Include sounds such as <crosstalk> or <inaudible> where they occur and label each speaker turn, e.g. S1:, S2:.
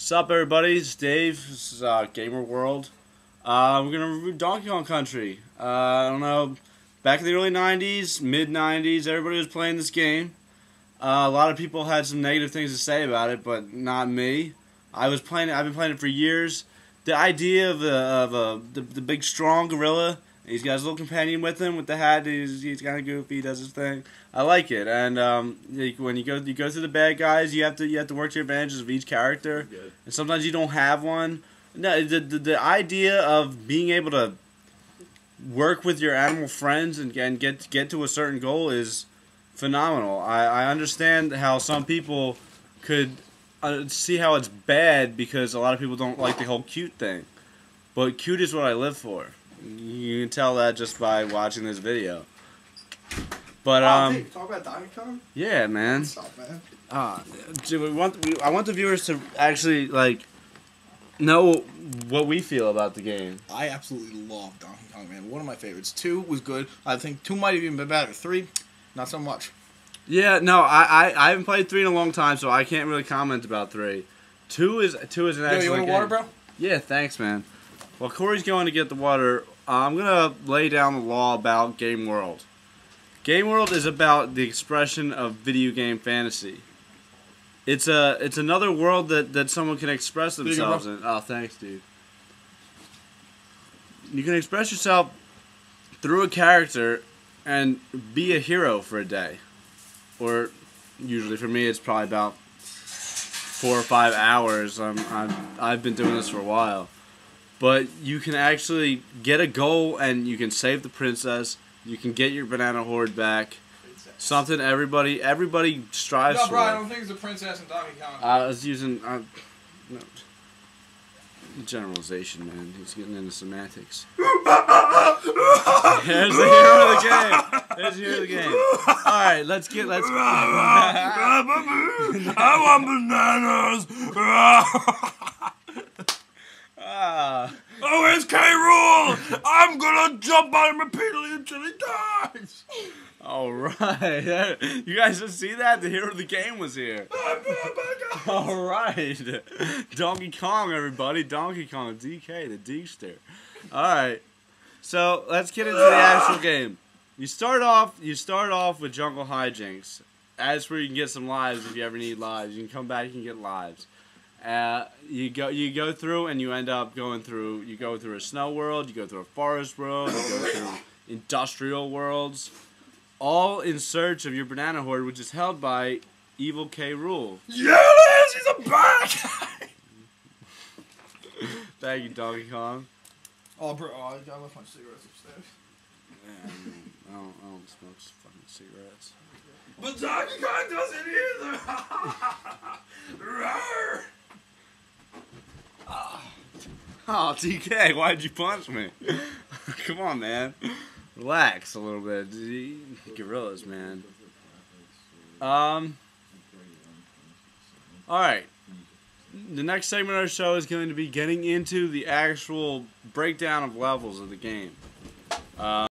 S1: Sup, everybody? It's Dave. This is uh, Gamer Wurld. Uh, we're gonna review Donkey Kong Country. Uh, I don't know. Back in the early '90s, mid '90s, everybody was playing this game. Uh, a lot of people had some negative things to say about it, but not me. I was playing it. I've been playing it for years. The idea of the of a the, the big strong gorilla. He's got his little companion with him with the hat. He's, he's kind of goofy. He does his thing. I like it. And um, like, when you go you go through the bad guys, you have to you have to work to your advantages of each character.
S2: Good.
S1: And sometimes you don't have one. No, the, the the idea of being able to work with your animal friends and, and get get to a certain goal is phenomenal. I, I understand how some people could uh, see how it's bad because a lot of people don't like the whole cute thing. But cute is what I live for. You can tell that just by watching this video. But
S2: Oh,
S1: um,
S2: talk about Donkey Kong.
S1: yeah, man.
S2: Up, man?
S1: Uh, do we want we, I want the viewers to actually like know what we feel about the game.
S2: I absolutely love Donkey Kong, man. One of my favorites. Two was good. I think two might have even been better. Three, not so much.
S1: Yeah, no, I, I, I haven't played three in a long time, so I can't really comment about three. Two is two is an
S2: Yo,
S1: excellent
S2: you want
S1: game.
S2: water, bro?
S1: Yeah, thanks, man. Well, Corey's going to get the water, Uh, I'm gonna lay down the law about Game World. Game World is about the expression of video game fantasy. It's a it's another world that, that someone can express
S2: There you go,
S1: themselves in. Oh, thanks, dude. You can express yourself through a character and be a hero for a day. Or usually for me it's probably about four or five hours. I'm, I'm I've been doing this for a while, but you can actually get a goal and you can save the princess. You can get your banana hoard back. Something everybody everybody strives
S2: No,
S1: for.
S2: bro, I don't think it's a princess in Donkey Kong.
S1: I was using uh, no, generalization, man. He's getting into semantics. <laughs> Here's the hero of the game. Here's the hero of the game. All right, let's get let's. <laughs> <laughs>
S2: I want bananas.
S1: Ah.
S2: oh, it's K. Rool. I'm gonna jump on him repeatedly until he
S1: All right, <laughs> you guys just see that the hero of the game was here. <laughs> All right, <laughs> Donkey Kong, everybody, Donkey Kong, DK, the Deekster. All right, so let's get into the actual game. You start off, you start off with Jungle Hijinxs. That's where you can get some lives if you ever need lives. You can come back, you can get lives. Uh, you go, you go through, and you end up going through. You go through a snow world, you go through a forest world, you go through industrial worlds, all in search of your banana hoard, which is held by Evil K.
S2: Rool. Is. He's a bad guy. <laughs>
S1: Thank you, Donkey Kong.
S2: Oh, bro, oh, I left my cigarettes upstairs.
S1: I don't, I don't smoke fucking cigarettes.
S2: But Donkey Kong doesn't either. <laughs> Rawr. Ah.
S1: Ah, oh, TK, why'd you punch me? <laughs> Come on, man. Relax a little bit. Gorillas, man. Um. All right. The next segment of our show is going to be getting into the actual breakdown of levels of the game. Uh,